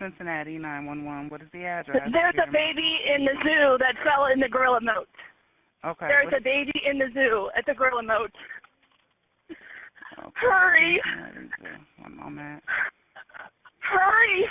Cincinnati 911. What is the address? There's a baby in the zoo that fell in the gorilla moat. Okay. There's what- a baby in the zoo at the gorilla moat. okay. Hurry! One moment. Hurry!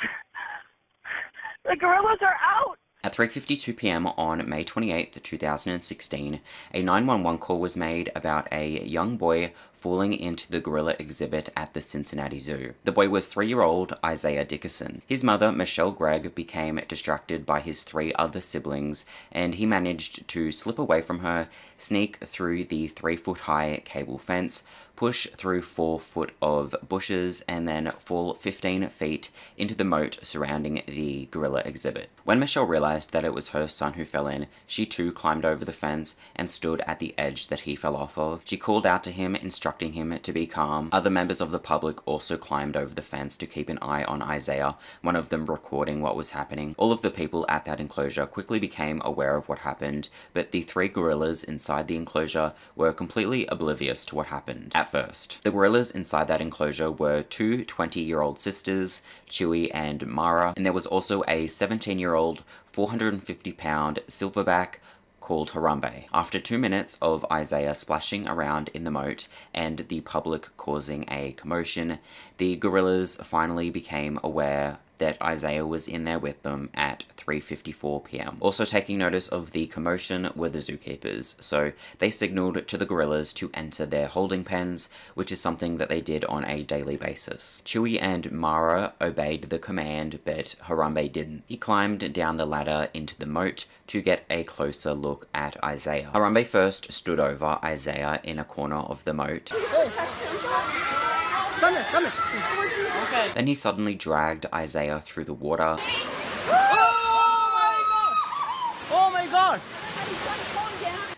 The gorillas are out! At 3:52 p.m. on May 28, 2016, a 911 call was made about a young boy falling into the gorilla exhibit at the Cincinnati Zoo. The boy was 3-year-old Isaiah Dickerson. His mother, Michelle Gregg, became distracted by his three other siblings, and he managed to slip away from her, sneak through the 3-foot-high cable fence, push through 4 foot of bushes, and then fall 15 feet into the moat surrounding the gorilla exhibit. When Michelle realized that it was her son who fell in, she too climbed over the fence and stood at the edge that he fell off of. She called out to him, instructing him to be calm. Other members of the public also climbed over the fence to keep an eye on Isaiah, one of them recording what was happening. All of the people at that enclosure quickly became aware of what happened, but the three gorillas inside the enclosure were completely oblivious to what happened at first. The gorillas inside that enclosure were two 20 year old sisters, Chewy and Mara, and there was also a 17 year old, 450 pound silverback called Harambe. After two minutes of Isaiah splashing around in the moat and the public causing a commotion, the gorillas finally became aware that Isaiah was in there with them at 3:54 p.m. Also taking notice of the commotion were the zookeepers, so they signaled to the gorillas to enter their holding pens, which is something that they did on a daily basis. Chewy and Mara obeyed the command, but Harambe didn't. He climbed down the ladder into the moat to get a closer look at Isaiah. Harambe first stood over Isaiah in a corner of the moat. Then he suddenly dragged Isaiah through the water. Oh my god!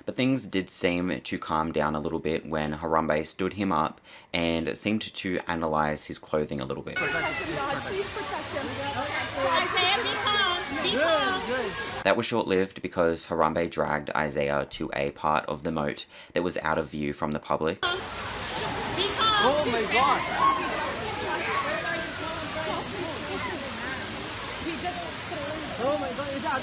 But things did seem to calm down a little bit when Harambe stood him up and seemed to analyze his clothing a little bit. That was short lived because Harambe dragged Isaiah to a part of the moat that was out of view from the public. Oh my god! Oh my god, is it, are they coming? Are they coming?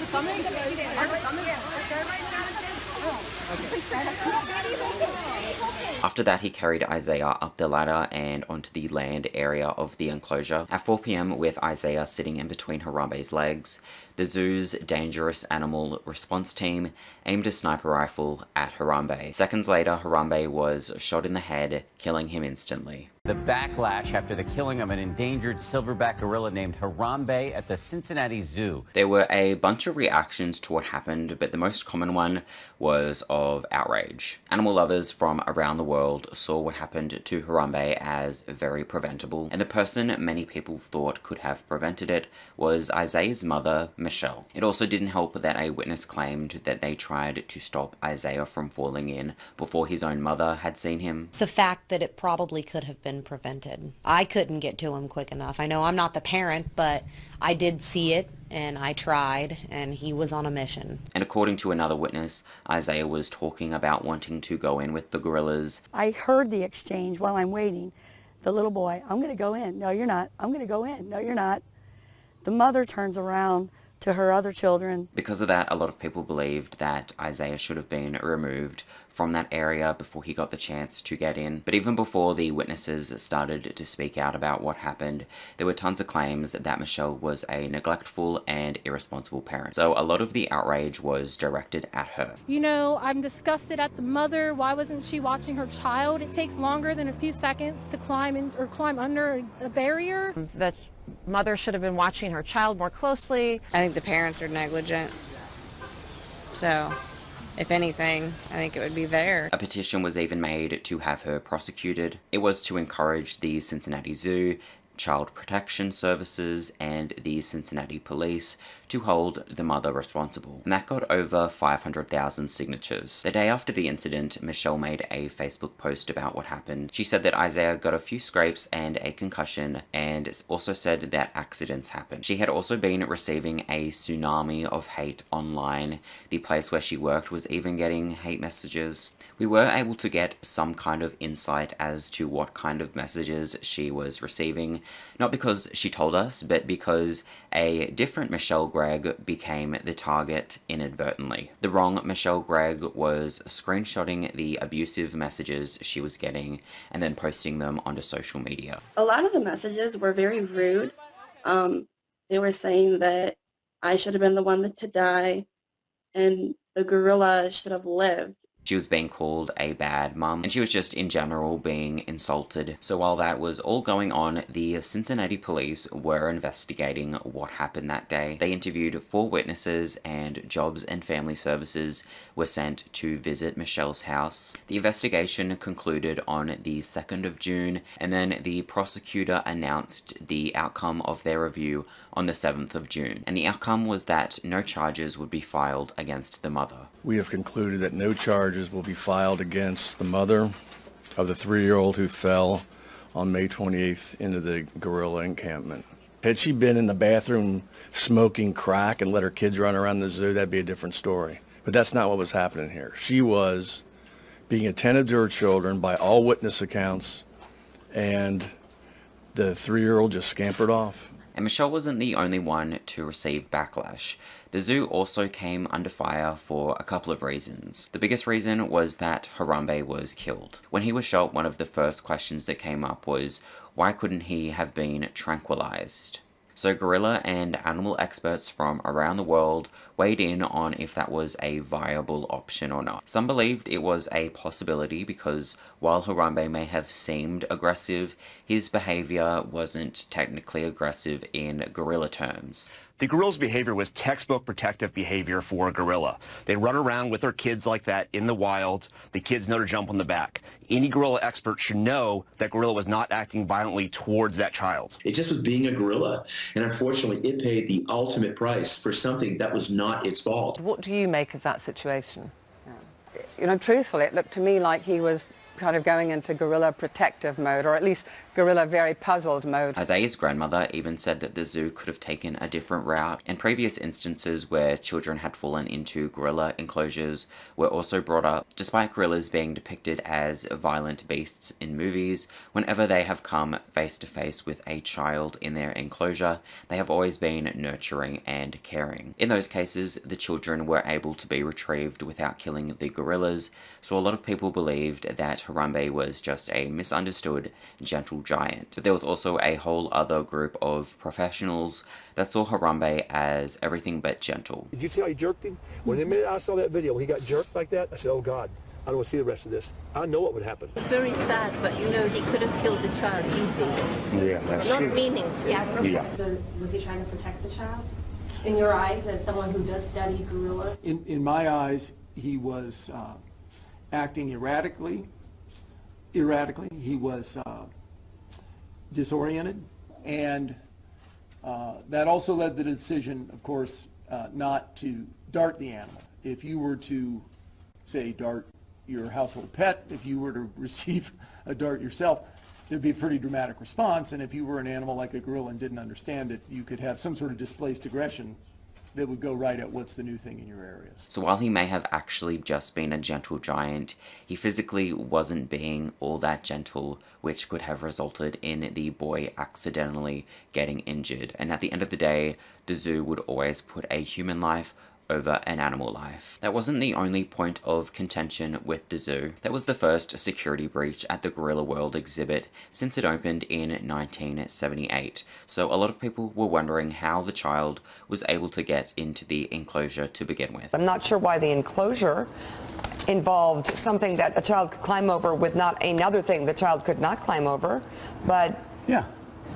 After that, he carried Isaiah up the ladder and onto the land area of the enclosure. At 4 pm, with Isaiah sitting in between Harambe's legs, the zoo's dangerous animal response team aimed a sniper rifle at Harambe. Seconds later, Harambe was shot in the head, killing him instantly. The backlash after the killing of an endangered silverback gorilla named Harambe at the Cincinnati Zoo. There were a bunch of reactions to what happened, but the most common one was of outrage. Animal lovers from around the world saw what happened to Harambe as very preventable, and the person many people thought could have prevented it was Isaiah's mother, Michelle. It also didn't help that a witness claimed that they tried to stop Isaiah from falling in before his own mother had seen him. the fact that it probably could have been prevented. I couldn't get to him quick enough. I know I'm not the parent, but I did see it and I tried and he was on a mission. And according to another witness, Isaiah was talking about wanting to go in with the gorillas I heard the exchange while I'm waiting. The little boy, I'm going to go in. No, you're not. I'm going to go in. No, you're not. The mother turns around to her other children. Because of that, a lot of people believed that Isaiah should have been removed from that area before he got the chance to get in. But even before the witnesses started to speak out about what happened, there were tons of claims that Michelle was a neglectful and irresponsible parent. So a lot of the outrage was directed at her. You know, I'm disgusted at the mother. Why wasn't she watching her child? It takes longer than a few seconds to climb in or climb under a barrier. The mother should have been watching her child more closely. I think the parents are negligent. So, if anything, I think it would be there. A petition was even made to have her prosecuted. It was to encourage the Cincinnati Zoo, Child Protection Services, and the Cincinnati Police to hold the mother responsible. And that got over 500,000 signatures. The day after the incident, Michelle made a Facebook post about what happened. She said that Isaiah got a few scrapes and a concussion, and also said that accidents happen. She had also been receiving a tsunami of hate online. The place where she worked was even getting hate messages. We were able to get some kind of insight as to what kind of messages she was receiving, not because she told us, but because a different Michelle Gregg became the target inadvertently. The wrong Michelle Gregg was screenshotting the abusive messages she was getting and then posting them onto social media. A lot of the messages were very rude. Um, they were saying that I should have been the one to die and the gorilla should have lived. She was being called a bad mum, and she was just in general being insulted. So while that was all going on, the Cincinnati police were investigating what happened that day. They interviewed four witnesses, and Jobs and Family Services were sent to visit Michelle's house. The investigation concluded on the 2nd of June, and then the prosecutor announced the outcome of their review on the 7th of June. And the outcome was that no charges would be filed against the mother. We have concluded that no charges will be filed against the mother of the three-year-old who fell on May 28th into the gorilla encampment. Had she been in the bathroom smoking crack and let her kids run around the zoo, that'd be a different story. But that's not what was happening here. She was being attentive to her children by all witness accounts, and the three-year-old just scampered off. And Michelle wasn't the only one to receive backlash. The zoo also came under fire for a couple of reasons. The biggest reason was that Harambe was killed. When he was shot, one of the first questions that came up was, why couldn't he have been tranquilized? So gorilla and animal experts from around the world weighed in on if that was a viable option or not. Some believed it was a possibility because while Harambe may have seemed aggressive, his behavior wasn't technically aggressive in gorilla terms. The gorilla's behavior was textbook protective behavior for a gorilla. They run around with their kids like that in the wild. The kids know to jump on the back. Any gorilla expert should know that gorilla was not acting violently towards that child. It just was being a gorilla. And unfortunately, it paid the ultimate price for something that was not its fault. What do you make of that situation? You know, truthfully, it looked to me like he was kind of going into gorilla protective mode, or at least gorilla very puzzled mode. Isaiah's grandmother even said that the zoo could have taken a different route, and previous instances where children had fallen into gorilla enclosures were also brought up. Despite gorillas being depicted as violent beasts in movies, whenever they have come face to face with a child in their enclosure, they have always been nurturing and caring. In those cases, the children were able to be retrieved without killing the gorillas, so a lot of people believed that Harambe was just a misunderstood, gentle giant. But there was also a whole other group of professionals that saw Harambe as everything but gentle. Did you see how he jerked him? When the minute I saw that video, when he got jerked like that, I said, oh God, I don't want to see the rest of this. I know what would happen. It's very sad, but you know, he could have killed the child easy. Yeah, that's Not true. meaning to. Yeah. Yeah. was he trying to protect the child? In your eyes, as someone who does study gorillas? In, in my eyes, he was uh, acting erratically. Erratically, he was uh, disoriented, and uh, that also led the decision, of course, uh, not to dart the animal. If you were to, say, dart your household pet, if you were to receive a dart yourself, there'd be a pretty dramatic response. And if you were an animal like a gorilla and didn't understand it, you could have some sort of displaced aggression that would go right at what's the new thing in your areas. So while he may have actually just been a gentle giant, he physically wasn't being all that gentle, which could have resulted in the boy accidentally getting injured. And at the end of the day, the zoo would always put a human life over an animal life. That wasn't the only point of contention with the zoo. That was the first security breach at the Gorilla World exhibit since it opened in 1978. So a lot of people were wondering how the child was able to get into the enclosure to begin with. I'm not sure why the enclosure involved something that a child could climb over with not another thing the child could not climb over, but yeah.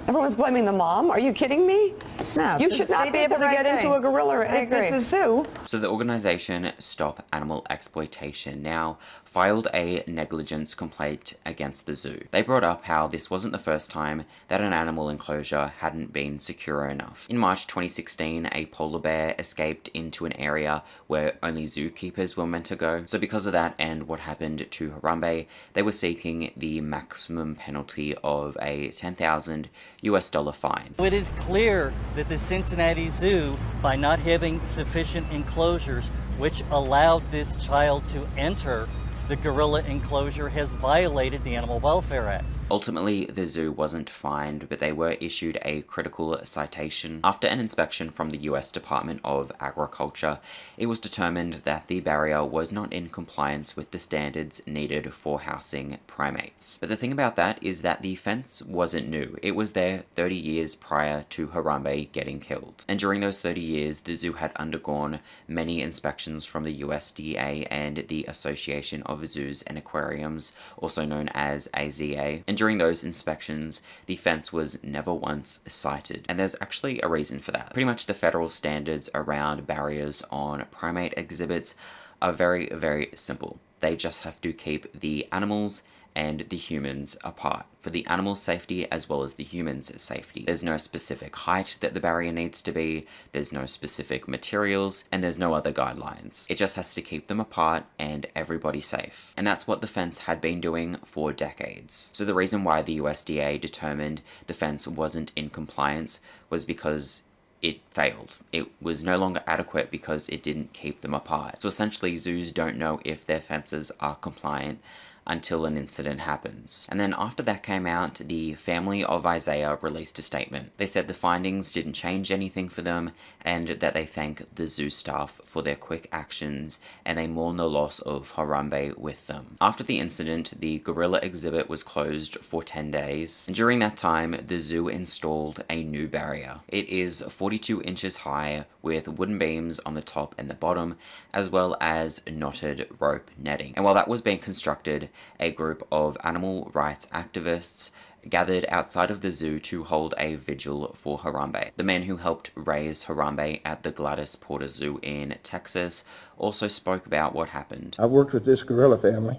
Everyone's blaming the mom. Are you kidding me? No. You should not be able the to right get into a gorilla I if it's a zoo. So the organization Stop Animal Exploitation now filed a negligence complaint against the zoo. They brought up how this wasn't the first time that an animal enclosure hadn't been secure enough. In March 2016, a polar bear escaped into an area where only zookeepers were meant to go. So because of that and what happened to Harambe, they were seeking the maximum penalty of a 10,000 US dollar fine. It is clear that the Cincinnati Zoo, by not having sufficient enclosures which allowed this child to enter the gorilla enclosure, has violated the Animal Welfare Act. Ultimately, the zoo wasn't fined, but they were issued a critical citation. After an inspection from the US Department of Agriculture, it was determined that the barrier was not in compliance with the standards needed for housing primates. But the thing about that is that the fence wasn't new. It was there 30 years prior to Harambe getting killed. And during those 30 years, the zoo had undergone many inspections from the USDA and the Association of Zoos and Aquariums, also known as AZA. And during those inspections, the fence was never once cited. And there's actually a reason for that. Pretty much the federal standards around barriers on primate exhibits are very, very simple. They just have to keep the animals and the humans apart for the animal safety as well as the humans safety. There's no specific height that the barrier needs to be, there's no specific materials, and there's no other guidelines. It just has to keep them apart and everybody safe. And that's what the fence had been doing for decades. So the reason why the USDA determined the fence wasn't in compliance was because it failed. It was no longer adequate because it didn't keep them apart. So essentially zoos don't know if their fences are compliant until an incident happens. And then after that came out, the family of Isaiah released a statement. They said the findings didn't change anything for them and that they thank the zoo staff for their quick actions and they mourn the loss of Harambe with them. After the incident, the gorilla exhibit was closed for 10 days. And during that time, the zoo installed a new barrier. It is 42 inches high with wooden beams on the top and the bottom, as well as knotted rope netting. And while that was being constructed, a group of animal rights activists gathered outside of the zoo to hold a vigil for Harambe. The man who helped raise Harambe at the Gladys Porter Zoo in Texas also spoke about what happened. I worked with this gorilla family.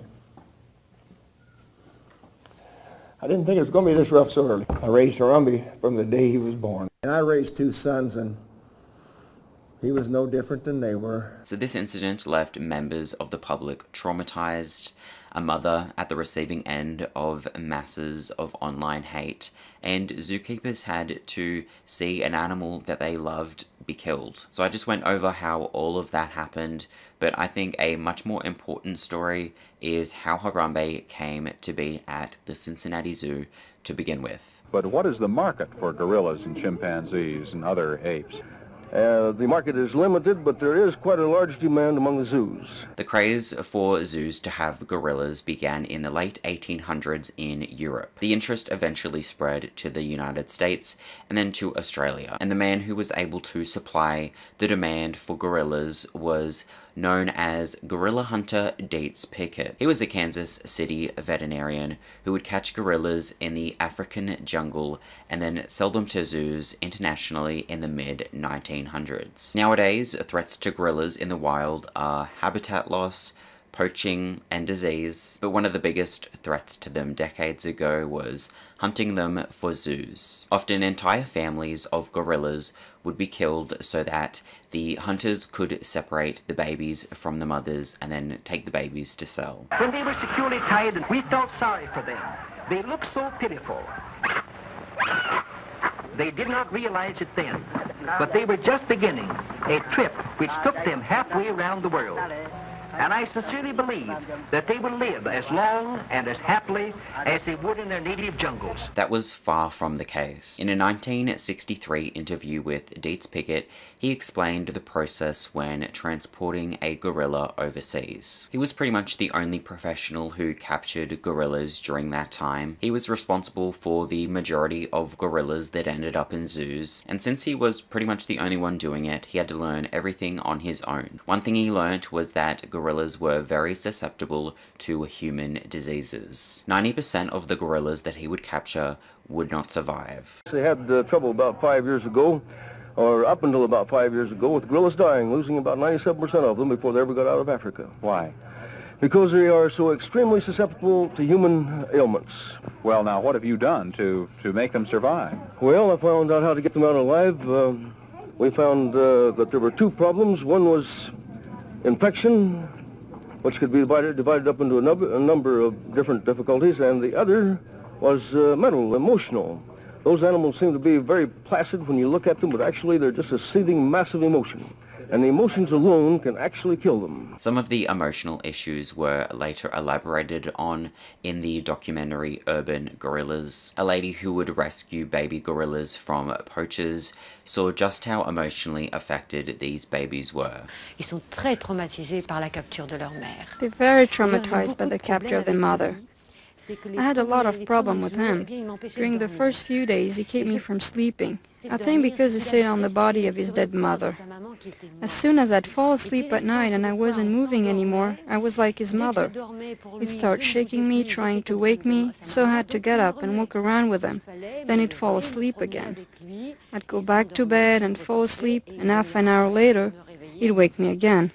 I didn't think it was going to be this rough so early. I raised Harambe from the day he was born. And I raised two sons and he was no different than they were. So this incident left members of the public traumatized, a mother at the receiving end of masses of online hate, and zookeepers had to see an animal that they loved be killed. So I just went over how all of that happened, but I think a much more important story is how Harambe came to be at the Cincinnati Zoo to begin with. But what is the market for gorillas and chimpanzees and other apes? Uh, the market is limited, but there is quite a large demand among the zoos. The craze for zoos to have gorillas began in the late 1800s in Europe. The interest eventually spread to the United States and then to Australia. And the man who was able to supply the demand for gorillas was known as gorilla hunter Deets Pickett. He was a Kansas City veterinarian who would catch gorillas in the African jungle and then sell them to zoos internationally in the mid 1900s. Nowadays, threats to gorillas in the wild are habitat loss, poaching, and disease, but one of the biggest threats to them decades ago was hunting them for zoos. Often entire families of gorillas would be killed so that the hunters could separate the babies from the mothers and then take the babies to sell. When they were securely tied, and we felt sorry for them. They looked so pitiful. They did not realize it then, but they were just beginning a trip which took them halfway around the world. And I sincerely believe that they will live as long and as happily as they would in their native jungles. That was far from the case. In a 1963 interview with Deets Pickett, he explained the process when transporting a gorilla overseas. He was pretty much the only professional who captured gorillas during that time. He was responsible for the majority of gorillas that ended up in zoos, and since he was pretty much the only one doing it, he had to learn everything on his own. One thing he learnt was that gorillas were very susceptible to human diseases. 90% of the gorillas that he would capture would not survive. They had uh, trouble about five years ago or up until about five years ago, with gorillas dying, losing about 97% of them before they ever got out of Africa. Why? Because they are so extremely susceptible to human ailments. Well, now, what have you done to, to make them survive? Well, I found out how to get them out alive. Uh, we found uh, that there were two problems. One was infection, which could be divided, divided up into a number, a number of different difficulties, and the other was uh, mental, emotional. Those animals seem to be very placid when you look at them, but actually they're just a seething mass of emotion. and the emotions alone can actually kill them. Some of the emotional issues were later elaborated on in the documentary Urban Gorillas. A lady who would rescue baby gorillas from poachers saw just how emotionally affected these babies were. Ils sont très traumatisés par la capture de leur mère. They're very traumatized by the capture of their mother. I had a lot of problem with him. During the first few days, he kept me from sleeping. I think because he stayed on the body of his dead mother. As soon as I'd fall asleep at night and I wasn't moving anymore, I was like his mother. He'd start shaking me, trying to wake me, so I had to get up and walk around with him. Then he'd fall asleep again. I'd go back to bed and fall asleep, and half an hour later, he'd wake me again.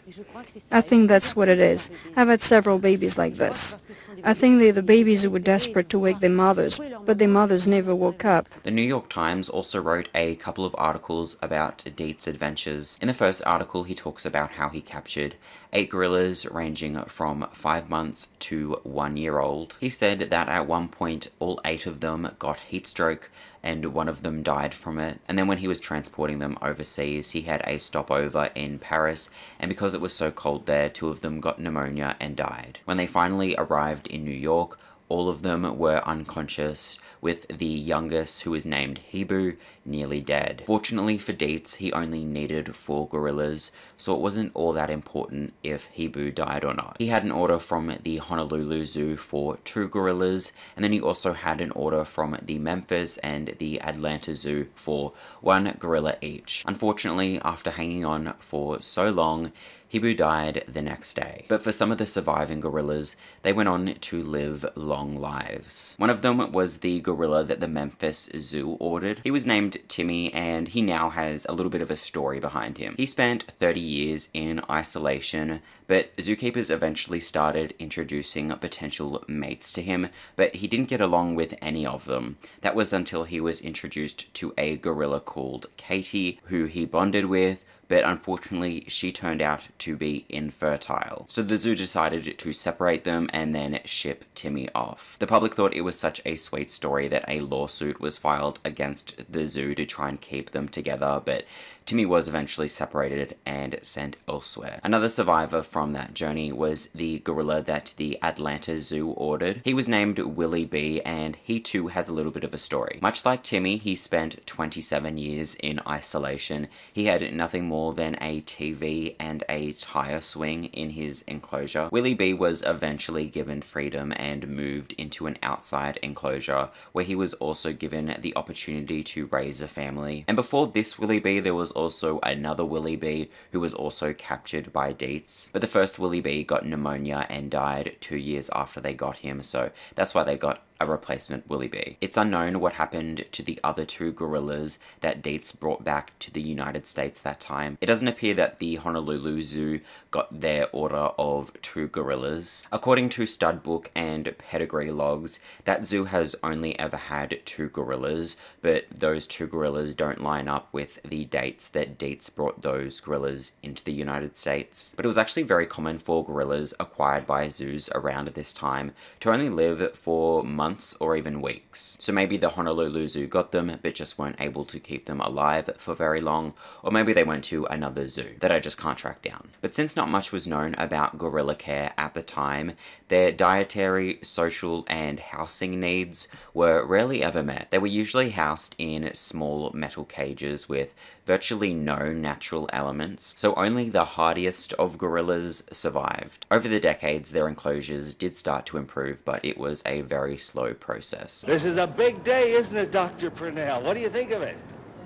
I think that's what it is. I've had several babies like this. I think they're the babies who were desperate to wake their mothers, but their mothers never woke up. The New York Times also wrote a couple of articles about Deets' adventures. In the first article, he talks about how he captured eight gorillas ranging from five months to one year old. He said that at one point, all eight of them got heat stroke and one of them died from it. And then when he was transporting them overseas, he had a stopover in Paris, and because it was so cold there, two of them got pneumonia and died. When they finally arrived in New York, all of them were unconscious, with the youngest, who was named Hebu, nearly dead. Fortunately for Deets, he only needed four gorillas, so it wasn't all that important if Hebu died or not. He had an order from the Honolulu Zoo for two gorillas, and then he also had an order from the Memphis and the Atlanta Zoo for one gorilla each. Unfortunately, after hanging on for so long, Hebu died the next day. But for some of the surviving gorillas, they went on to live long lives. One of them was the gorilla that the Memphis Zoo ordered. He was named Timmy, and he now has a little bit of a story behind him. He spent 30 years in isolation, but zookeepers eventually started introducing potential mates to him, but he didn't get along with any of them. That was until he was introduced to a gorilla called Katie, who he bonded with, but unfortunately she turned out to be infertile. So the zoo decided to separate them and then ship Timmy off. The public thought it was such a sweet story that a lawsuit was filed against the zoo to try and keep them together, but Timmy was eventually separated and sent elsewhere. Another survivor from that journey was the gorilla that the Atlanta Zoo ordered. He was named Willie B and he too has a little bit of a story. Much like Timmy, he spent 27 years in isolation. He had nothing more than a TV and a tire swing in his enclosure. Willie B was eventually given freedom and moved into an outside enclosure where he was also given the opportunity to raise a family. And before this Willie B, there was also another Willie B who was also captured by Deets. But the first Willie B got pneumonia and died two years after they got him, so that's why they got a replacement Willie B. It's unknown what happened to the other two gorillas that Deets brought back to the United States that time. It doesn't appear that the Honolulu Zoo got their order of two gorillas. According to stud book and pedigree logs, that zoo has only ever had two gorillas, but those two gorillas don't line up with the dates that Deets brought those gorillas into the United States. But it was actually very common for gorillas acquired by zoos around this time to only live for months months or even weeks. So maybe the Honolulu Zoo got them but just weren't able to keep them alive for very long, or maybe they went to another zoo that I just can't track down. But since not much was known about gorilla care at the time, their dietary, social, and housing needs were rarely ever met. They were usually housed in small metal cages with virtually no natural elements, so only the hardiest of gorillas survived. Over the decades, their enclosures did start to improve, but it was a very slow process. This is a big day, isn't it, Dr. Purnell? What do you think of it?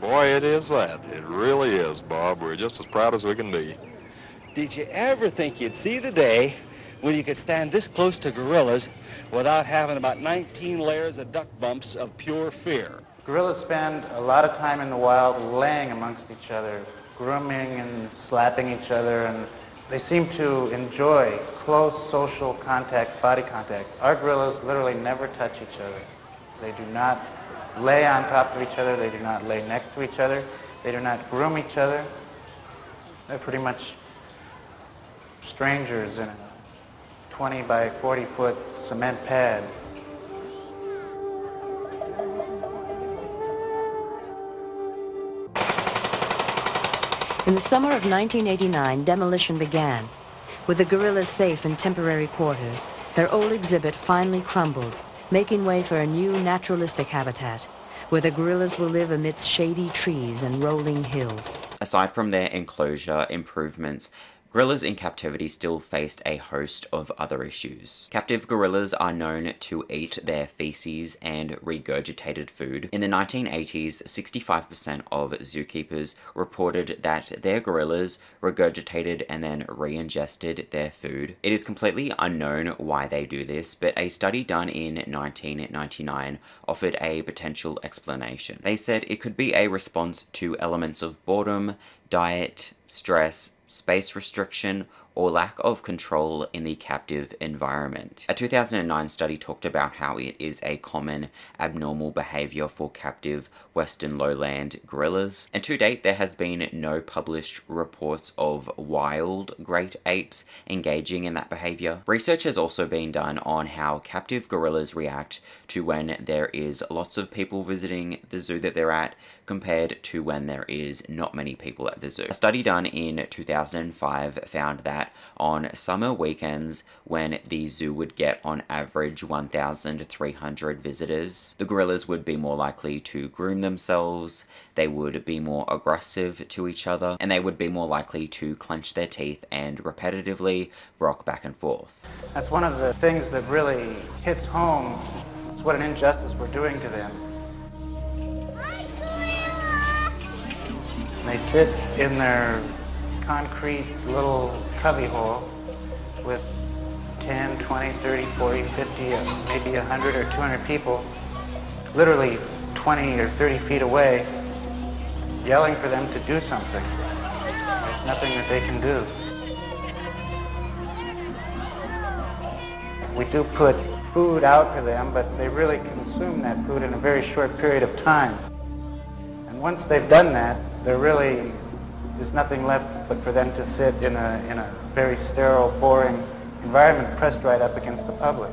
Boy, it is that. It really is, Bob. We're just as proud as we can be. Did you ever think you'd see the day when you could stand this close to gorillas without having about 19 layers of duck bumps of pure fear? Gorillas spend a lot of time in the wild laying amongst each other, grooming and slapping each other, and they seem to enjoy close social contact, body contact. Our gorillas literally never touch each other. They do not lay on top of each other. They do not lay next to each other. They do not groom each other. They're pretty much strangers in a 20 by 40 foot cement pad. In the summer of 1989, demolition began. With the gorillas safe in temporary quarters, their old exhibit finally crumbled, making way for a new naturalistic habitat, where the gorillas will live amidst shady trees and rolling hills. Aside from their enclosure improvements, Gorillas in captivity still faced a host of other issues. Captive gorillas are known to eat their feces and regurgitated food. In the 1980s, 65% of zookeepers reported that their gorillas regurgitated and then re-ingested their food. It is completely unknown why they do this, but a study done in 1999 offered a potential explanation. They said it could be a response to elements of boredom, diet, stress, space restriction, or lack of control in the captive environment. A 2009 study talked about how it is a common abnormal behavior for captive western lowland gorillas, and to date there has been no published reports of wild great apes engaging in that behavior. Research has also been done on how captive gorillas react to when there is lots of people visiting the zoo that they're at compared to when there is not many people at the zoo. A study done in 2005 found that on summer weekends when the zoo would get on average 1,300 visitors, the gorillas would be more likely to groom themselves, they would be more aggressive to each other, and they would be more likely to clench their teeth and repetitively rock back and forth. That's one of the things that really hits home. It's what an injustice we're doing to them. They sit in their concrete little cubbyhole with 10, 20, 30, 40, 50, uh, maybe 100 or 200 people literally 20 or 30 feet away yelling for them to do something. There's nothing that they can do. We do put food out for them, but they really consume that food in a very short period of time. And once they've done that, they're really is nothing left but for them to sit in a, in a very sterile, boring environment pressed right up against the public.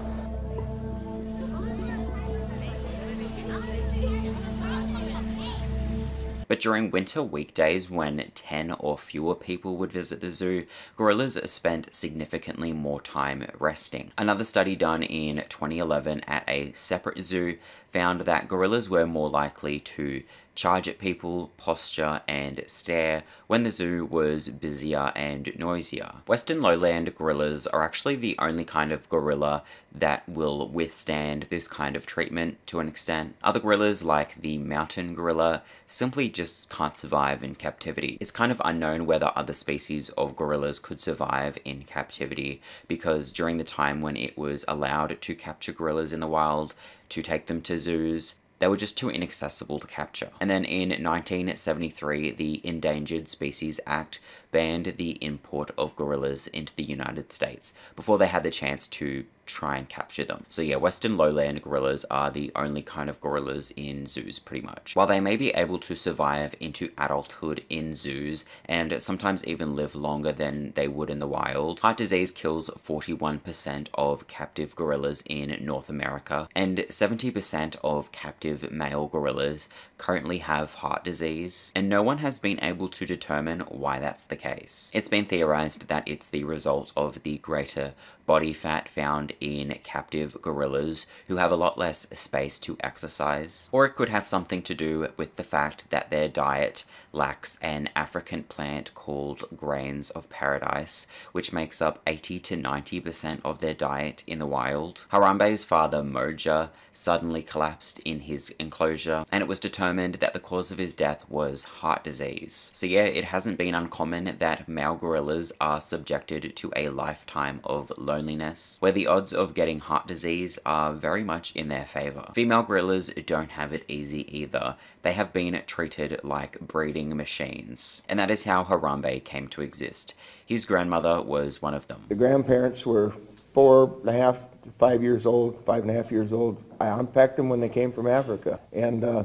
But during winter weekdays, when 10 or fewer people would visit the zoo, gorillas spent significantly more time resting. Another study done in 2011 at a separate zoo found that gorillas were more likely to charge at people, posture, and stare when the zoo was busier and noisier. Western lowland gorillas are actually the only kind of gorilla that will withstand this kind of treatment to an extent. Other gorillas, like the mountain gorilla, simply just can't survive in captivity. It's kind of unknown whether other species of gorillas could survive in captivity because during the time when it was allowed to capture gorillas in the wild, to take them to zoos, they were just too inaccessible to capture. And then in 1973, the Endangered Species Act banned the import of gorillas into the United States before they had the chance to try and capture them. So yeah, western lowland gorillas are the only kind of gorillas in zoos pretty much. While they may be able to survive into adulthood in zoos and sometimes even live longer than they would in the wild, heart disease kills 41% of captive gorillas in North America and 70% of captive male gorillas currently have heart disease and no one has been able to determine why that's the case. It's been theorized that it's the result of the greater body fat found in captive gorillas who have a lot less space to exercise. Or it could have something to do with the fact that their diet lacks an African plant called grains of paradise, which makes up 80 to 90% of their diet in the wild. Harambe's father, Moja, suddenly collapsed in his enclosure, and it was determined that the cause of his death was heart disease. So yeah, it hasn't been uncommon that male gorillas are subjected to a lifetime of loneliness loneliness, where the odds of getting heart disease are very much in their favor. Female gorillas don't have it easy either. They have been treated like breeding machines. And that is how Harambe came to exist. His grandmother was one of them. The grandparents were four and a half, five years old, five and a half years old. I unpacked them when they came from Africa. And uh,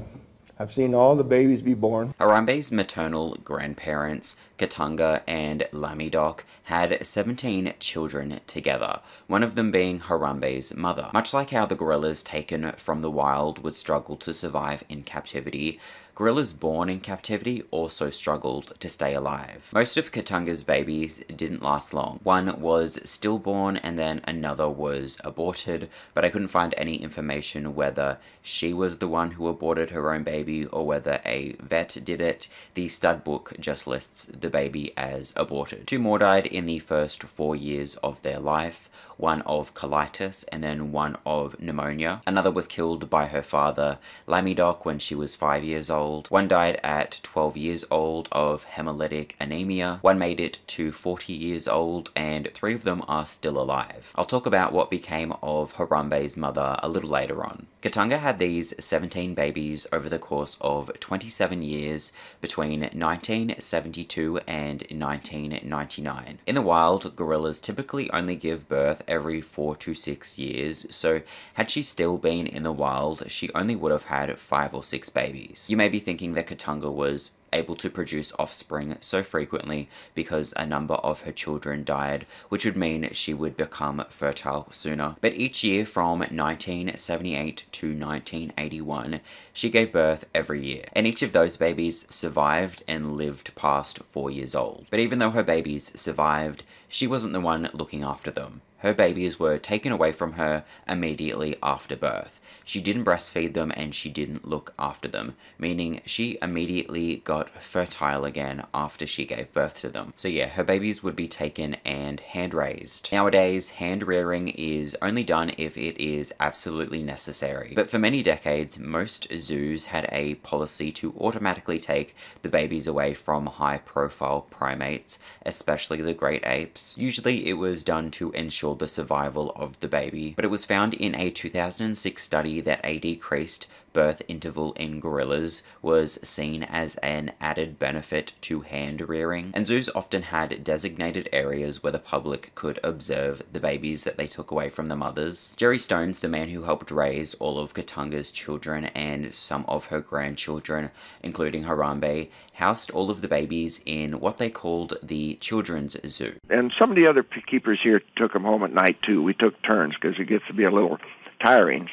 I've seen all the babies be born. Harambe's maternal grandparents, Katanga and Lamidok, had 17 children together, one of them being Harambe's mother. Much like how the gorillas taken from the wild would struggle to survive in captivity, gorillas born in captivity also struggled to stay alive. Most of Katunga's babies didn't last long. One was stillborn and then another was aborted, but I couldn't find any information whether she was the one who aborted her own baby or whether a vet did it. The stud book just lists the baby as aborted. Two more died in the first four years of their life one of colitis and then one of pneumonia. Another was killed by her father, Lamidoc, when she was 5 years old. One died at 12 years old of hemolytic anemia. One made it to 40 years old and three of them are still alive. I'll talk about what became of Harambe's mother a little later on. Katunga had these 17 babies over the course of 27 years between 1972 and 1999. In the wild, gorillas typically only give birth every 4 to 6 years, so had she still been in the wild, she only would have had 5 or 6 babies. You may be thinking that Katunga was able to produce offspring so frequently because a number of her children died, which would mean she would become fertile sooner. But each year from 1978 to 1981, she gave birth every year, and each of those babies survived and lived past four years old. But even though her babies survived, she wasn't the one looking after them. Her babies were taken away from her immediately after birth. She didn't breastfeed them and she didn't look after them, meaning she immediately got fertile again after she gave birth to them. So yeah, her babies would be taken and hand raised. Nowadays, hand rearing is only done if it is absolutely necessary. But for many decades, most zoos had a policy to automatically take the babies away from high profile primates, especially the great apes. Usually it was done to ensure the survival of the baby, but it was found in a 2006 study that a decreased birth interval in gorillas was seen as an added benefit to hand rearing, and zoos often had designated areas where the public could observe the babies that they took away from the mothers. Jerry Stones, the man who helped raise all of Katunga's children and some of her grandchildren, including Harambe, housed all of the babies in what they called the Children's Zoo. And some of the other keepers here took them home at night too. We took turns because it gets to be a little tiring.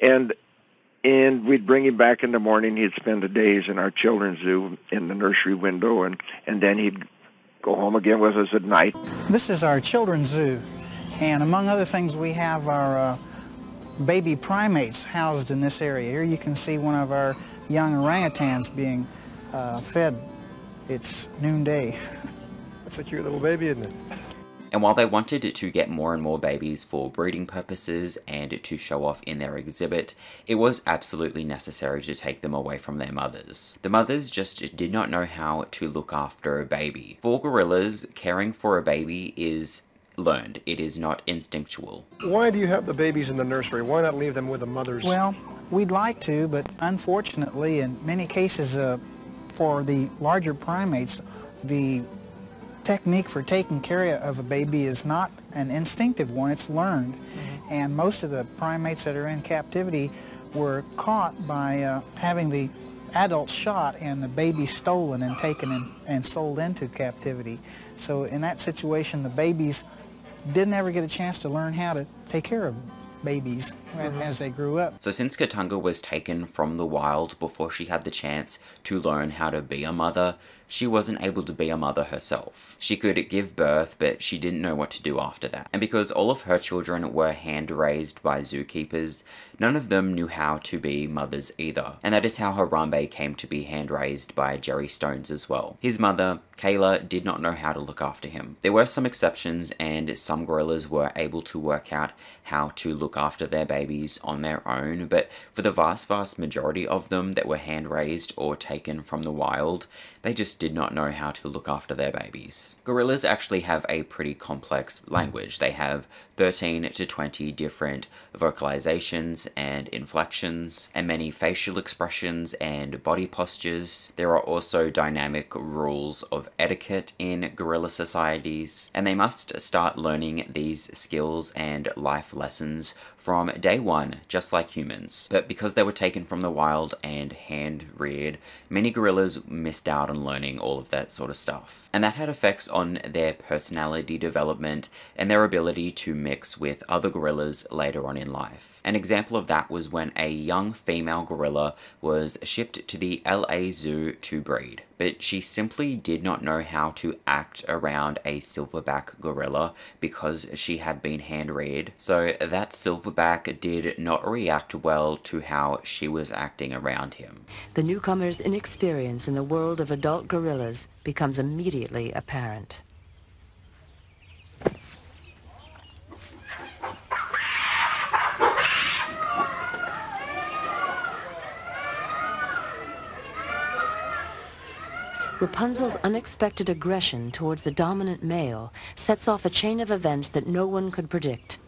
And and we'd bring him back in the morning. He'd spend the days in our children's zoo in the nursery window, and, and then he'd go home again with us at night. This is our children's zoo, and among other things, we have our uh, baby primates housed in this area. Here you can see one of our young orangutans being uh, fed. It's noonday. That's a cute little baby, isn't it? And while they wanted to get more and more babies for breeding purposes and to show off in their exhibit, it was absolutely necessary to take them away from their mothers. The mothers just did not know how to look after a baby. For gorillas, caring for a baby is learned. It is not instinctual. Why do you have the babies in the nursery? Why not leave them with the mothers? Well, we'd like to, but unfortunately, in many cases, uh, for the larger primates, the technique for taking care of a baby is not an instinctive one, it's learned. Mm -hmm. And most of the primates that are in captivity were caught by uh, having the adult shot and the baby stolen and taken and, and sold into captivity. So in that situation, the babies didn't ever get a chance to learn how to take care of babies mm-hmm. as they grew up. So since Katunga was taken from the wild before she had the chance to learn how to be a mother, she wasn't able to be a mother herself. She could give birth, but she didn't know what to do after that. And because all of her children were hand-raised by zookeepers, none of them knew how to be mothers either. And that is how Harambe came to be hand-raised by Jerry Stones as well. His mother, Kayla, did not know how to look after him. There were some exceptions, and some gorillas were able to work out how to look after their babies on their own, but for the vast, vast majority of them that were hand-raised or taken from the wild, they just did not know how to look after their babies. Gorillas actually have a pretty complex language. They have 13 to 20 different vocalizations and inflections, and many facial expressions and body postures. There are also dynamic rules of etiquette in gorilla societies, and they must start learning these skills and life lessons from day one, just like humans. But because they were taken from the wild and hand-reared, many gorillas missed out on learning all of that sort of stuff. And that had effects on their personality development and their ability to mix with other gorillas later on in life. An example of that was when a young female gorilla was shipped to the LA Zoo to breed but she simply did not know how to act around a silverback gorilla because she had been hand reared. So that silverback did not react well to how she was acting around him. The newcomer's inexperience in the world of adult gorillas becomes immediately apparent. Rapunzel's unexpected aggression towards the dominant male sets off a chain of events that no one could predict.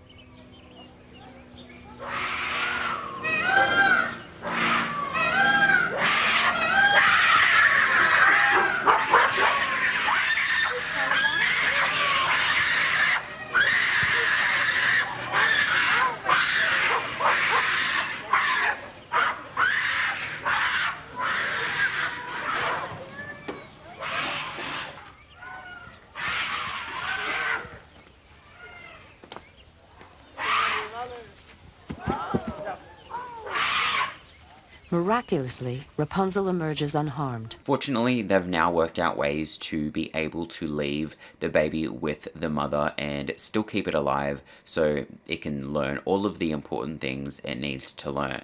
Miraculously, Rapunzel emerges unharmed. Fortunately, they've now worked out ways to be able to leave the baby with the mother and still keep it alive so it can learn all of the important things it needs to learn.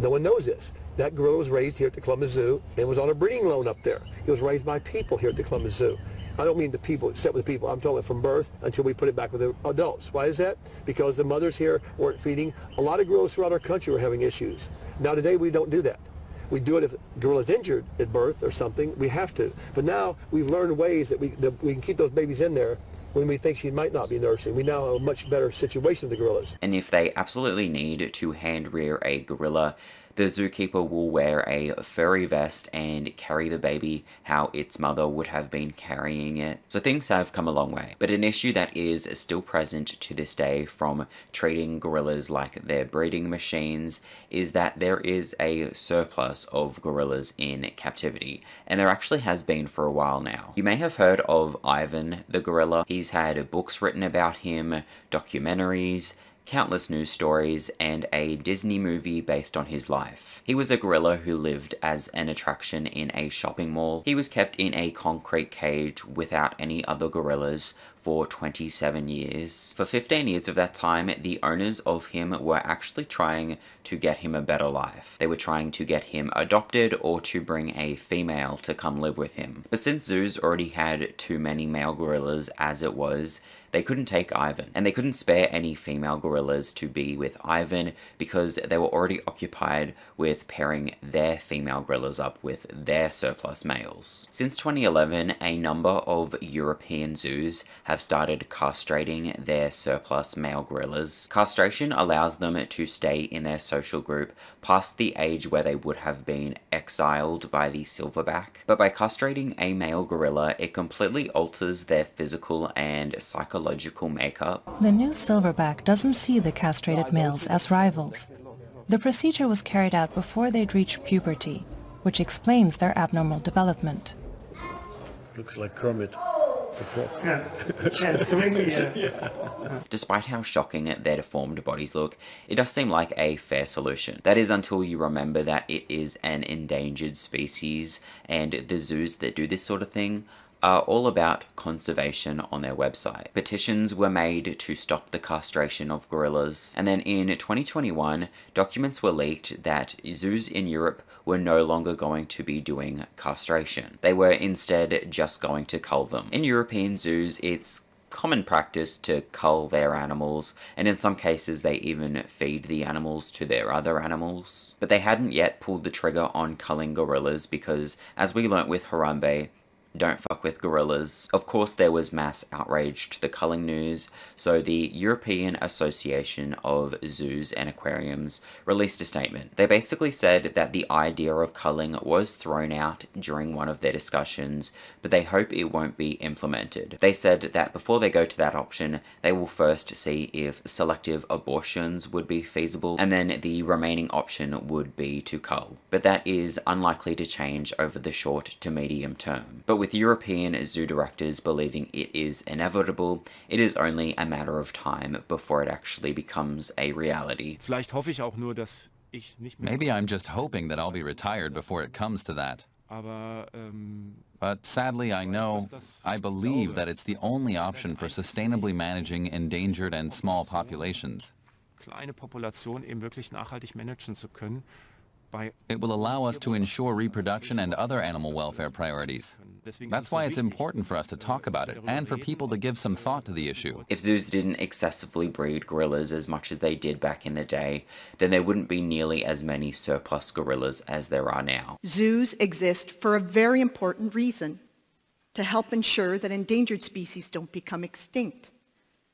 No one knows this. That girl was raised here at the Columbus Zoo and was on a breeding loan up there. It was raised by people here at the Columbus Zoo. I don't mean the people, set with the people. I'm talking from birth until we put it back with the adults. Why is that? Because the mothers here weren't feeding. A lot of gorillas throughout our country were having issues. Now today we don't do that. We do it if gorilla's injured at birth or something. We have to. But now we've learned ways that we, that we can keep those babies in there when we think she might not be nursing. We now have a much better situation with the gorillas. And if they absolutely need to hand rear a gorilla, the zookeeper will wear a furry vest and carry the baby how its mother would have been carrying it. So things have come a long way. But an issue that is still present to this day from treating gorillas like they're breeding machines is that there is a surplus of gorillas in captivity. And there actually has been for a while now. You may have heard of Ivan the gorilla. He's had books written about him, documentaries, countless news stories, and a Disney movie based on his life. He was a gorilla who lived as an attraction in a shopping mall. He was kept in a concrete cage without any other gorillas for 27 years. For 15 years of that time, the owners of him were actually trying to get him a better life. They were trying to get him adopted or to bring a female to come live with him. But since zoos already had too many male gorillas as it was, they couldn't take Ivan, and they couldn't spare any female gorillas to be with Ivan because they were already occupied with pairing their female gorillas up with their surplus males. Since 2011, a number of European zoos have started castrating their surplus male gorillas. Castration allows them to stay in their social group past the age where they would have been exiled by the silverback, but by castrating a male gorilla, it completely alters their physical and psychological makeup. The new silverback doesn't see the castrated males as rivals. The procedure was carried out before they'd reached puberty, which explains their abnormal development. Looks like Kermit. Despite how shocking their deformed bodies look, it does seem like a fair solution. That is until you remember that it is an endangered species and the zoos that do this sort of thing are all about conservation on their website. Petitions were made to stop the castration of gorillas, and then in 2021, documents were leaked that zoos in Europe were no longer going to be doing castration. They were instead just going to cull them. In European zoos, it's common practice to cull their animals, and in some cases they even feed the animals to their other animals. But they hadn't yet pulled the trigger on culling gorillas because, as we learnt with Harambe, don't fuck with gorillas. Of course, there was mass outrage to the culling news, so the European Association of Zoos and Aquariums released a statement. They basically said that the idea of culling was thrown out during one of their discussions, but they hope it won't be implemented. They said that before they go to that option, they will first see if selective abortions would be feasible, and then the remaining option would be to cull. But that is unlikely to change over the short to medium term. But with European zoo directors believing it is inevitable, it is only a matter of time before it actually becomes a reality. Maybe I'm just hoping that I'll be retired before it comes to that. But sadly, I know, I believe that it's the only option for sustainably managing endangered and small populations. It will allow us to ensure reproduction and other animal welfare priorities. That's why it's important for us to talk about it and for people to give some thought to the issue. If zoos didn't excessively breed gorillas as much as they did back in the day, then there wouldn't be nearly as many surplus gorillas as there are now. Zoos exist for a very important reason, to help ensure that endangered species don't become extinct.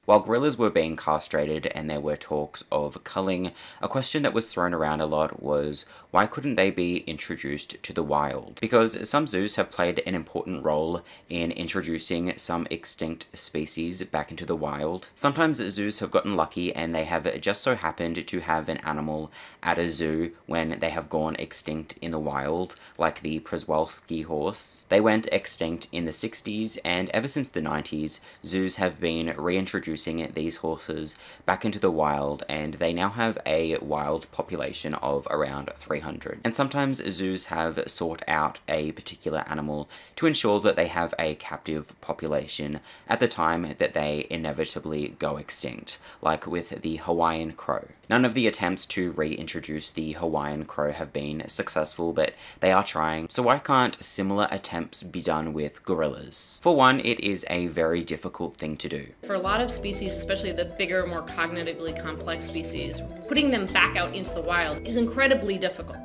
While gorillas were being castrated and there were talks of culling, a question that was thrown around a lot was why couldn't they be introduced to the wild? Because some zoos have played an important role in introducing some extinct species back into the wild. Sometimes zoos have gotten lucky and they have just so happened to have an animal at a zoo when they have gone extinct in the wild, like the Przewalski horse. They went extinct in the 60s and ever since the 90s, zoos have been reintroducing these horses back into the wild and they now have a wild population of around 300. And sometimes zoos have sought out a particular animal to ensure that they have a captive population at the time that they inevitably go extinct, like with the Hawaiian crow. None of the attempts to reintroduce the Hawaiian crow have been successful, but they are trying, so why can't similar attempts be done with gorillas? For one, it is a very difficult thing to do. For a lot of species, especially the bigger, more cognitively complex species, putting them back out into the wild is incredibly difficult.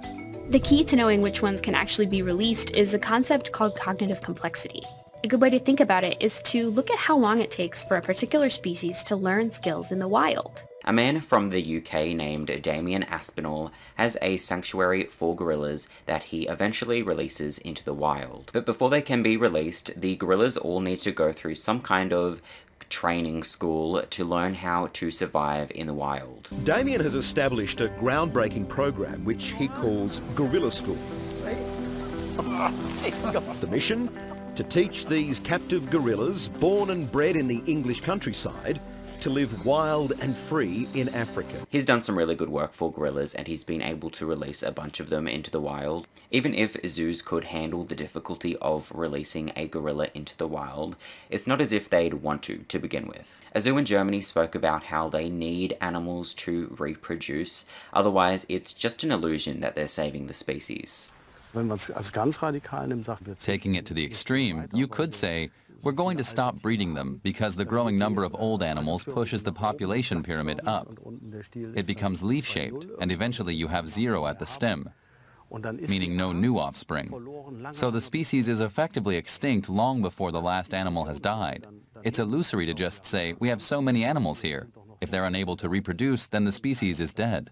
The key to knowing which ones can actually be released is a concept called cognitive complexity. A good way to think about it is to look at how long it takes for a particular species to learn skills in the wild. A man from the UK named Damian Aspinall has a sanctuary for gorillas that he eventually releases into the wild. But before they can be released, the gorillas all need to go through some kind of training school to learn how to survive in the wild. Damian has established a groundbreaking program which he calls Gorilla School. The mission? To teach these captive gorillas, born and bred in the English countryside, to live wild and free in Africa. He's done some really good work for gorillas and he's been able to release a bunch of them into the wild. Even if zoos could handle the difficulty of releasing a gorilla into the wild, it's not as if they'd want to to begin with. A zoo in Germany spoke about how they need animals to reproduce, otherwise it's just an illusion that they're saving the species. Taking it to the extreme, you could say, we're going to stop breeding them because the growing number of old animals pushes the population pyramid up. It becomes leaf-shaped, and eventually you have zero at the stem, meaning no new offspring. So the species is effectively extinct long before the last animal has died. It's illusory to just say, we have so many animals here. If they're unable to reproduce, then the species is dead.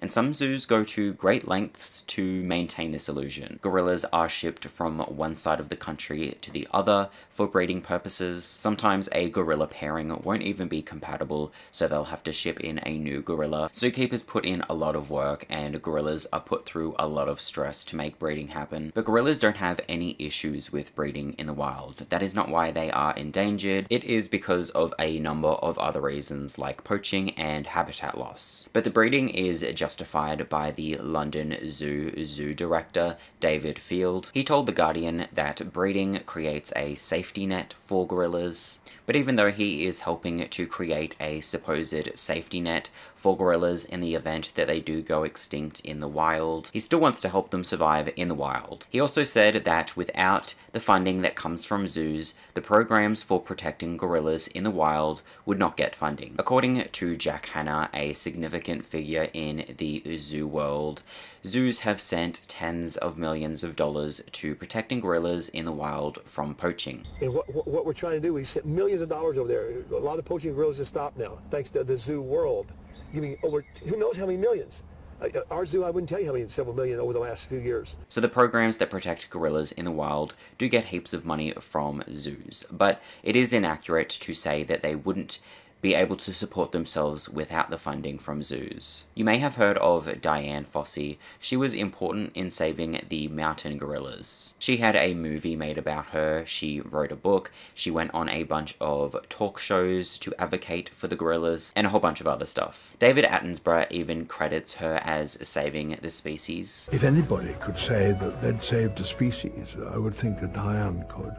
And some zoos go to great lengths to maintain this illusion. Gorillas are shipped from one side of the country to the other for breeding purposes. Sometimes a gorilla pairing won't even be compatible, so they'll have to ship in a new gorilla. Zookeepers put in a lot of work and gorillas are put through a lot of stress to make breeding happen. But gorillas don't have any issues with breeding in the wild. That is not why they are endangered. It is because of a number of other reasons like poaching and habitat loss. But the breeding is just justified by the London Zoo zoo director, David Field. He told The Guardian that breeding creates a safety net for gorillas, but even though he is helping to create a supposed safety net for gorillas in the event that they do go extinct in the wild, he still wants to help them survive in the wild. He also said that without the funding that comes from zoos, the programs for protecting gorillas in the wild would not get funding. According to Jack Hanna, a significant figure in the zoo world, zoos have sent tens of millions of dollars to protecting gorillas in the wild from poaching. And what, what, we're trying to do, we sent millions of dollars over there. A lot of poaching gorillas have stopped now, thanks to the zoo world, giving over, who knows how many millions. Uh, our zoo, I wouldn't tell you how many, several million over the last few years. So the programs that protect gorillas in the wild do get heaps of money from zoos, but it is inaccurate to say that they wouldn't be able to support themselves without the funding from zoos. You may have heard of Dian Fossey. She was important in saving the mountain gorillas. She had a movie made about her, she wrote a book, she went on a bunch of talk shows to advocate for the gorillas, and a whole bunch of other stuff. David Attenborough even credits her as saving the species. If anybody could say that they'd saved a species, I would think that Dian could.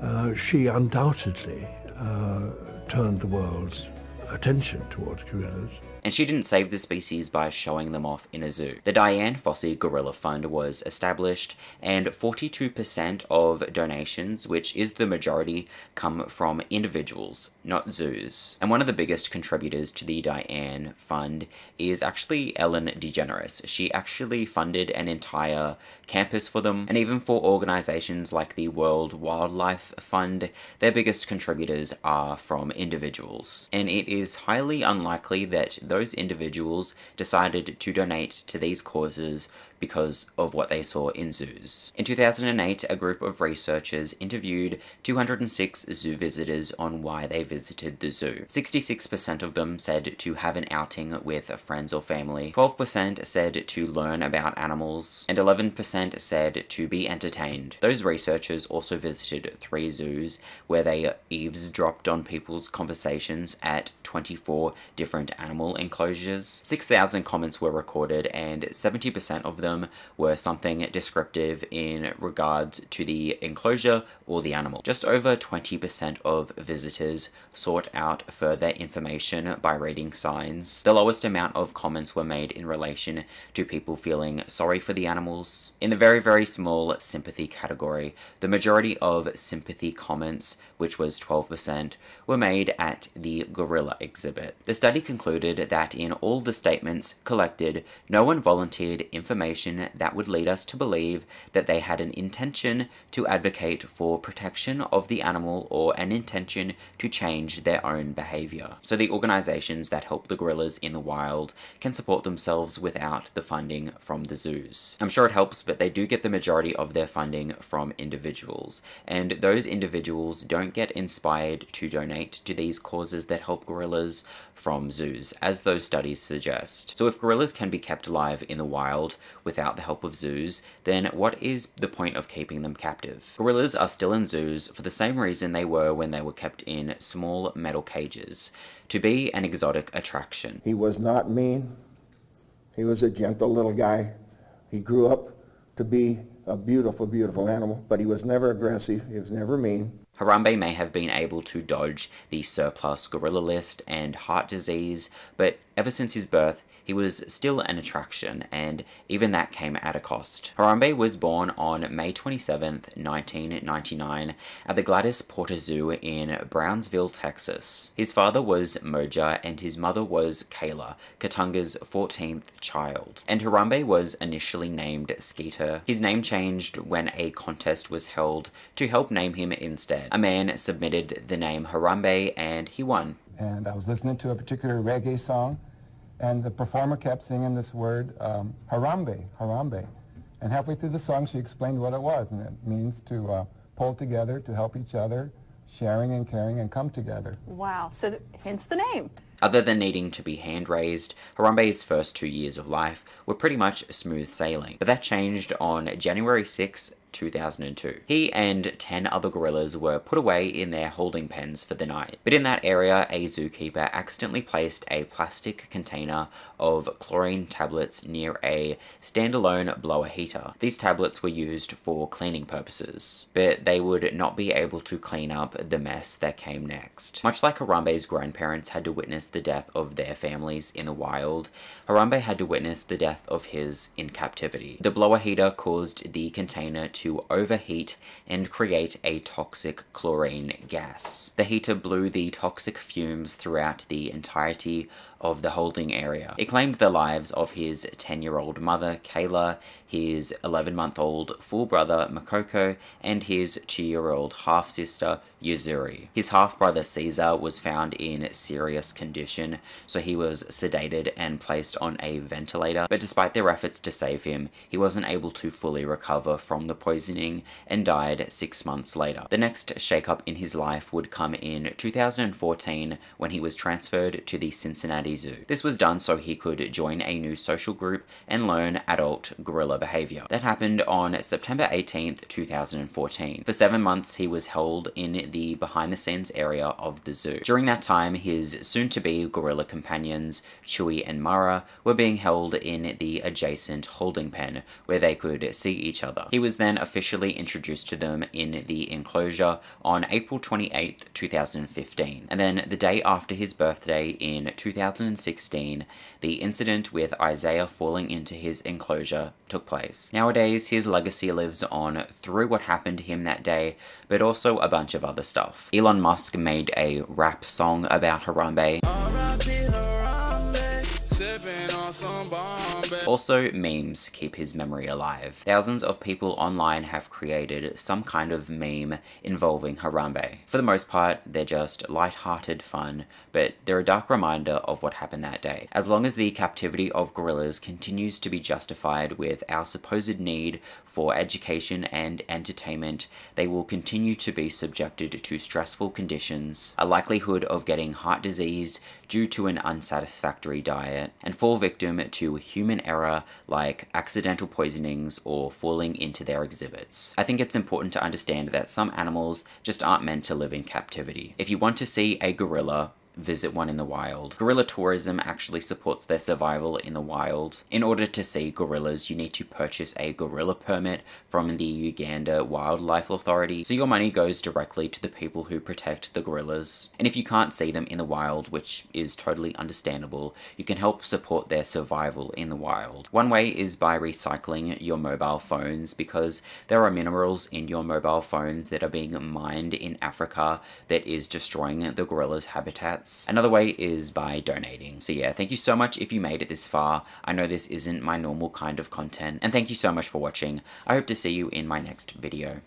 Uh, she undoubtedly uh, turned the world's attention towards gorillas. And she didn't save the species by showing them off in a zoo. The Dian Fossey Gorilla Fund was established, and 42% of donations, which is the majority, come from individuals, not zoos. And one of the biggest contributors to the Dian Fund is actually Ellen DeGeneres. She actually funded an entire campus for them, and even for organizations like the World Wildlife Fund, their biggest contributors are from individuals. And it is highly unlikely that those individuals decided to donate to these causes because of what they saw in zoos. In 2008, a group of researchers interviewed 206 zoo visitors on why they visited the zoo. 66% of them said to have an outing with friends or family, 12% said to learn about animals, and 11% said to be entertained. Those researchers also visited three zoos where they eavesdropped on people's conversations at 24 different animal enclosures. 6,000 comments were recorded and 70% of them were something descriptive in regards to the enclosure or the animal. Just over 20% of visitors sought out further information by reading signs. The lowest amount of comments were made in relation to people feeling sorry for the animals. In the very, very small sympathy category, the majority of sympathy comments, which was 12%, were made at the gorilla exhibit. The study concluded that in all the statements collected, no one volunteered information that would lead us to believe that they had an intention to advocate for protection of the animal or an intention to change their own behavior. So the organizations that help the gorillas in the wild can support themselves without the funding from the zoos. I'm sure it helps, but they do get the majority of their funding from individuals, and those individuals don't get inspired to donate to these causes that help gorillas from zoos, as those studies suggest. So if gorillas can be kept alive in the wild without the help of zoos, then what is the point of keeping them captive? Gorillas are still in zoos for the same reason they were when they were kept in small metal cages, to be an exotic attraction. He was not mean. He was a gentle little guy. He grew up to be a beautiful, beautiful animal, but he was never aggressive. He was never mean. Harambe may have been able to dodge the surplus gorilla list and heart disease, but ever since his birth, he was still an attraction, and even that came at a cost. Harambe was born on May 27, 1999, at the Gladys Porter Zoo in Brownsville, Texas. His father was Moja, and his mother was Kayla, Katunga's 14th child. And Harambe was initially named Skeeter. His name changed when a contest was held to help name him instead. A man submitted the name Harambe, and he won. And I was listening to a particular reggae song, and the performer kept singing this word, um, Harambe, Harambe. And halfway through the song, she explained what it was, and it means to uh, pull together, to help each other, sharing and caring, and come together. Wow, so th- hence the name. Other than needing to be hand raised, Harambe's first two years of life were pretty much smooth sailing, but that changed on January 6, 2002. He and 10 other gorillas were put away in their holding pens for the night. But in that area, a zookeeper accidentally placed a plastic container of chlorine tablets near a standalone blower heater. These tablets were used for cleaning purposes, but they would not be able to clean up the mess that came next. Much like Harambe's grandparents had to witness the death of their families in the wild, Harambe had to witness the death of his in captivity. The blower heater caused the container to overheat and create a toxic chlorine gas. The heater blew the toxic fumes throughout the entirety of the holding area. It claimed the lives of his 10-year-old mother, Kayla, his 11-month-old full brother, Makoko, and his 2-year-old half-sister, Yuzuri. His half-brother Caesar was found in serious condition, so he was sedated and placed on a ventilator, but despite their efforts to save him, he wasn't able to fully recover from the poisoning and died six months later. The next shakeup in his life would come in 2014 when he was transferred to the Cincinnati Zoo. This was done so he could join a new social group and learn adult gorilla behavior. That happened on September 18th, 2014. For seven months, he was held in the behind-the-scenes area of the zoo. During that time, his soon-to-be gorilla companions, Chewy and Mara, were being held in the adjacent holding pen, where they could see each other. He was then officially introduced to them in the enclosure on April 28, 2015. And then the day after his birthday in 2016, the incident with Isaiah falling into his enclosure took place. Nowadays, his legacy lives on through what happened to him that day, but also a bunch of other stuff. Elon Musk made a rap song about Harambe. Also, memes keep his memory alive. Thousands of people online have created some kind of meme involving Harambe. For the most part, they're just light-hearted fun, but they're a dark reminder of what happened that day. As long as the captivity of gorillas continues to be justified with our supposed need for education and entertainment, they will continue to be subjected to stressful conditions, a likelihood of getting heart disease due to an unsatisfactory diet, and fall victim to human error like accidental poisonings or falling into their exhibits. I think it's important to understand that some animals just aren't meant to live in captivity. If you want to see a gorilla, visit one in the wild. Gorilla tourism actually supports their survival in the wild. In order to see gorillas, you need to purchase a gorilla permit from the Uganda Wildlife Authority, so your money goes directly to the people who protect the gorillas. And if you can't see them in the wild, which is totally understandable, you can help support their survival in the wild. One way is by recycling your mobile phones because there are minerals in your mobile phones that are being mined in Africa that is destroying the gorilla's habitat Another way is by donating. So yeah, thank you so much if you made it this far. I know this isn't my normal kind of content, and thank you so much for watching. I hope to see you in my next video.